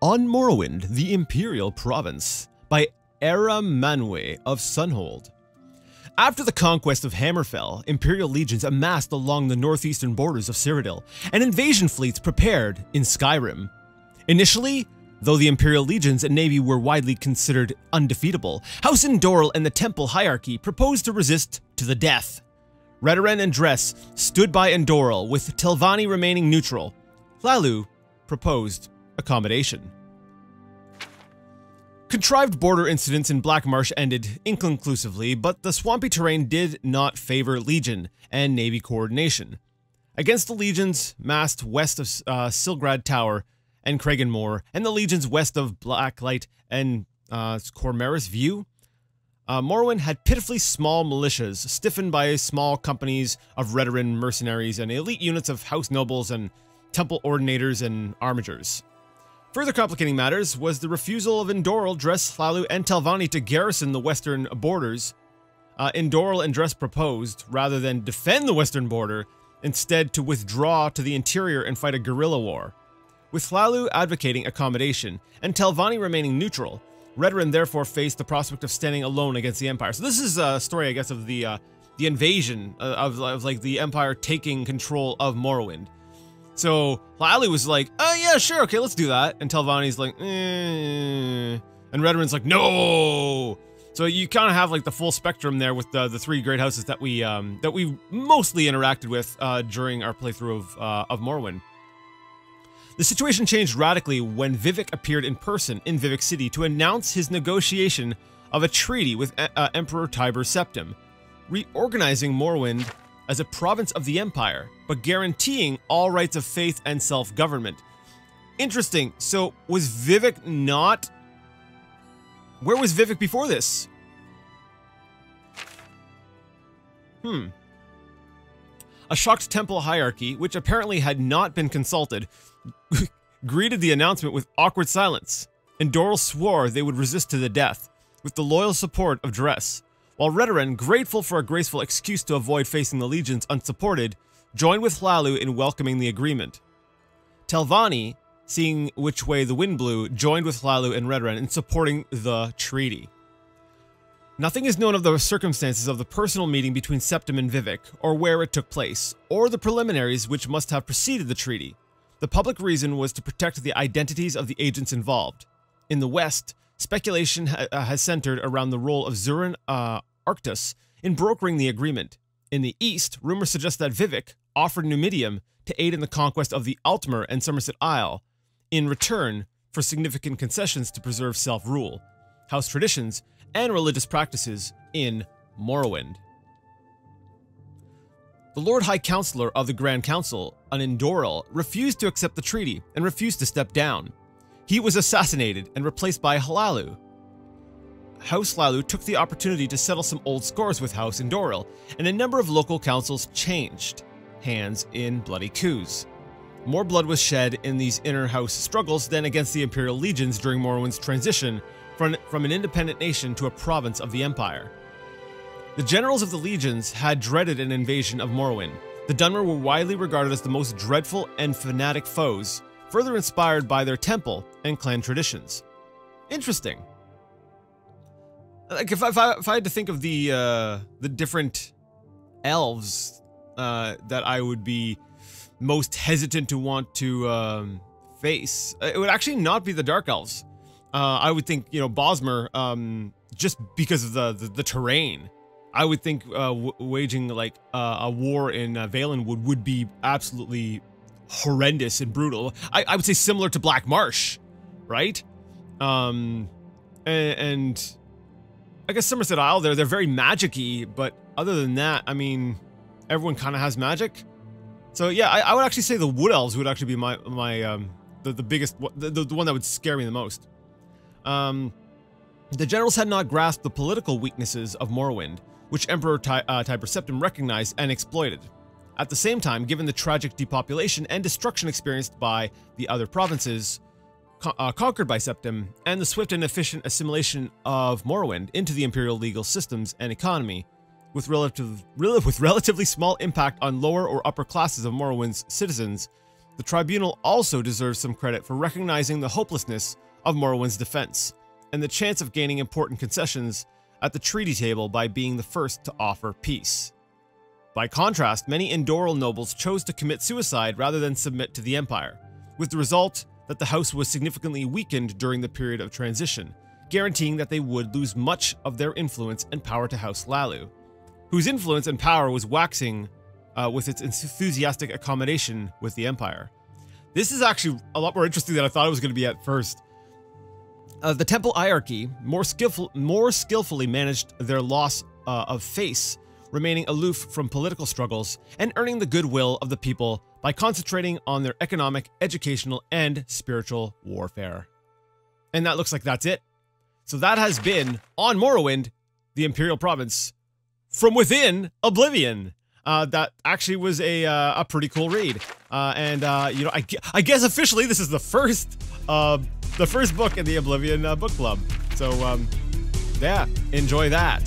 On Morrowind, the Imperial Province, by Erramanwe of Sunhold. After the conquest of Hammerfell, Imperial legions amassed along the northeastern borders of Cyrodiil, and invasion fleets prepared in Skyrim. Initially, though the Imperial legions and navy were widely considered undefeatable, House Indoril and the Temple hierarchy proposed to resist to the death. Redoran and Dres stood by Indoril, with Telvanni remaining neutral. Hlaalu proposed accommodation. Contrived border incidents in Black Marsh ended inconclusively, but the swampy terrain did not favor Legion and Navy coordination. Against the legions massed west of uh, Silgrad Tower and Kragenmoor, and the legions west of Blacklight and uh, View, uh, Morrowind had pitifully small militias, stiffened by small companies of Redoran mercenaries and elite units of house nobles and temple ordinators and armigers. Further complicating matters was the refusal of Indoril, Dres, Hlaalu, and Telvanni to garrison the western borders. Uh, Indoril and Dres proposed, rather than defend the western border, instead to withdraw to the interior and fight a guerrilla war. With Hlaalu advocating accommodation, and Telvanni remaining neutral, Redoran therefore faced the prospect of standing alone against the Empire. So this is a story, I guess, of the uh, the invasion uh, of, of, like the Empire taking control of Morrowind. So Lally was like, oh yeah, sure, okay, let's do that. And Telvanni's like, eh. And Redoran's like, no. So you kind of have like the full spectrum there with the, the three great houses that we um, that we mostly interacted with uh, during our playthrough of, uh, of Morrowind. The situation changed radically when Vivec appeared in person in Vivec City to announce his negotiation of a treaty with uh, Emperor Tiber Septim, reorganizing Morrowind as a province of the Empire, but guaranteeing all rights of faith and self-government. Interesting. So, was Vivec not... Where was Vivec before this? Hmm. A shocked temple hierarchy, which apparently had not been consulted, greeted the announcement with awkward silence. Indoril swore they would resist to the death, with the loyal support of Dres while Redoran, grateful for a graceful excuse to avoid facing the legions unsupported, joined with Hlaalu in welcoming the agreement. Telvanni, seeing which way the wind blew, joined with Hlaalu and Redoran in supporting the treaty. Nothing is known of the circumstances of the personal meeting between Septim and Vivec, or where it took place, or the preliminaries which must have preceded the treaty. The public reason was to protect the identities of the agents involved. In the West, speculation ha has centered around the role of Zurin uh, Arctus in brokering the agreement. In the east, rumors suggest that Vivec offered Numidium to aid in the conquest of the Altmer and Summerset Isle, in return for significant concessions to preserve self-rule, house traditions, and religious practices in Morrowind. The Lord High Counselor of the Grand Council, an Indoril, refused to accept the treaty and refused to step down. He was assassinated and replaced by Hlaalu, House Hlaalu took the opportunity to settle some old scores with House Indoril, and a number of local councils changed hands in bloody coups. More blood was shed in these inner house struggles than against the Imperial legions during Morrowind's transition from, from an independent nation to a province of the Empire. The generals of the legions had dreaded an invasion of Morrowind. The Dunmer were widely regarded as the most dreadful and fanatic foes, further inspired by their temple and clan traditions. Interesting. Like if I, if I, if I had to think of the uh, the different elves uh, that I would be most hesitant to want to um, face, it would actually not be the dark elves. Uh, I would think you know Bosmer um, just because of the, the, the terrain. I would think uh, waging like uh, a war in uh, Valenwood would be absolutely horrendous and brutal. I, I would say similar to Black Marsh, right? Um, and, and I guess Summerset Isle, they're, they're very magic-y, but other than that, I mean, everyone kind of has magic. So yeah, I, I, would actually say the Wood Elves would actually be my, my um, the, the biggest, the, the one that would scare me the most. Um, the generals had not grasped the political weaknesses of Morrowind, which Emperor Ty uh, Tiber Septim recognized and exploited. At the same time, given the tragic depopulation and destruction experienced by the other provinces, co uh, conquered by Septim, and the swift and efficient assimilation of Morrowind into the Imperial legal systems and economy, with, relative, with relatively small impact on lower or upper classes of Morrowind's citizens, the tribunal also deserves some credit for recognizing the hopelessness of Morrowind's defense and the chance of gaining important concessions at the treaty table by being the first to offer peace. By contrast, many Indoril nobles chose to commit suicide rather than submit to the Empire, with the result that the house was significantly weakened during the period of transition, guaranteeing that they would lose much of their influence and power to House Hlaalu, whose influence and power was waxing uh, with its enthusiastic accommodation with the Empire. This is actually a lot more interesting than I thought it was going to be at first. Uh, the Temple hierarchy more skillful, more skillfully managed their loss uh, of face, remaining aloof from political struggles and earning the goodwill of the people by concentrating on their economic, educational, and spiritual warfare. And that looks like that's it. So that has been on Morrowind, the Imperial Province, from within Oblivion. Uh, that actually was a uh, a pretty cool read, uh, and uh, you know I, I guess officially this is the first uh, the first book in the Oblivion uh, book club. So um, yeah, enjoy that.